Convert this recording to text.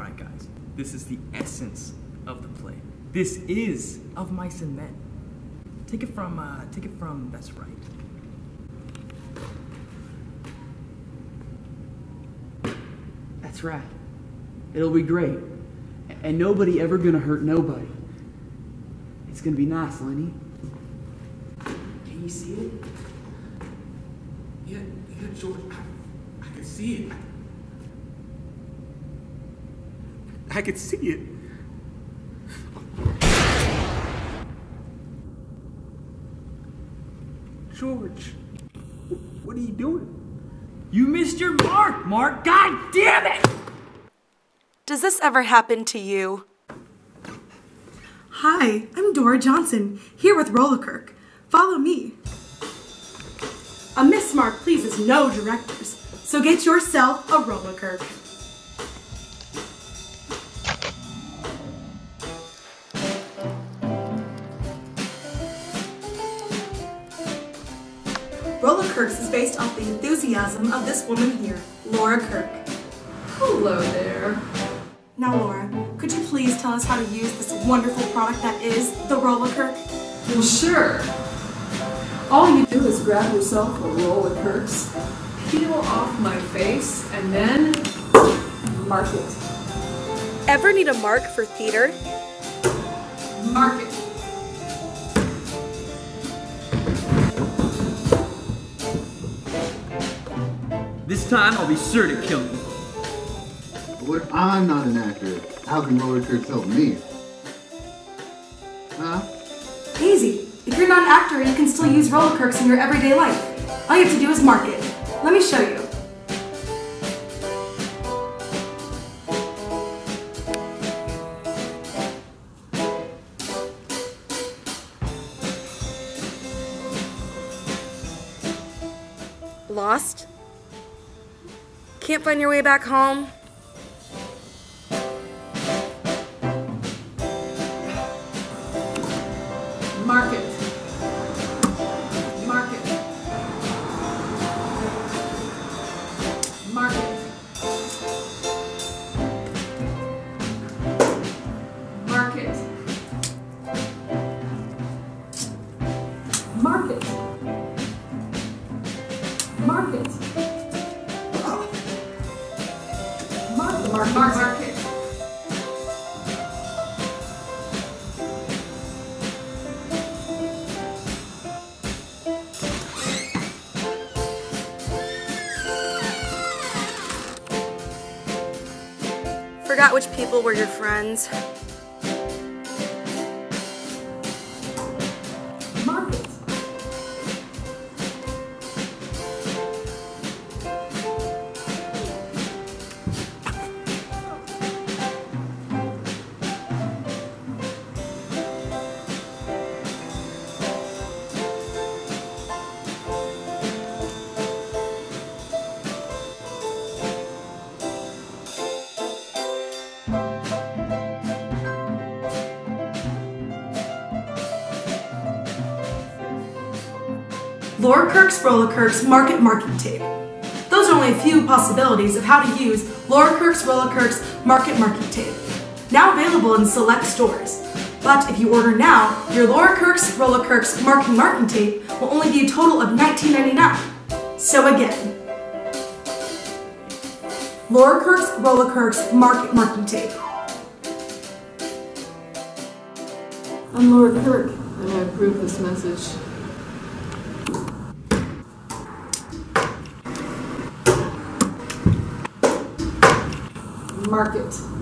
All right, guys, this is the essence of the play. This is of mice and men. Take it from, uh, take it from. That's right. That's right. It'll be great. And nobody ever gonna hurt nobody. It's gonna be nice, Lenny. Can you see it? Yeah, yeah, George, I, I can see it. I could see it. George, what are you doing? You missed your mark, Mark. God damn it! Does this ever happen to you? Hi, I'm Dora Johnson, here with Roll 'O' Kirk. Follow me. A Miss Mark pleases no directors, so get yourself a Roll 'O' Kirk. Roll 'O' Kirks is based off the enthusiasm of this woman here, Laura Kirk. Hello there. Now, Laura, could you please tell us how to use this wonderful product that is the Roll 'O' Kirk? Well, sure. All you do is grab yourself a roll of Kirks, peel off my face, and then mark it. Ever need a mark for theater? Mark it. Time I'll be sure to kill you. What if I'm not an actor? How can Roll 'O' Kirk help me? Huh? Easy. If you're not an actor, you can still use roller Roll 'O' Kirks in your everyday life. All you have to do is mark it. Let me show you. Lost? Can't find your way back home? Market. Market. Market. Market. Mark it. Mark Forgot which people were your friends. Laura Kirk's Roll 'O' Kirk's Market Marking Tape. Those are only a few possibilities of how to use Laura Kirk's Roll 'O' Kirk's Market Marking Tape. Now available in select stores. But if you order now, your Laura Kirk's Roll 'O' Kirk's Marking Marking Tape will only be a total of $19.99. So again, Laura Kirk's Roll 'O' Kirk's Market Marking Tape. I'm Laura Kirk, and I approve this message. Mark it.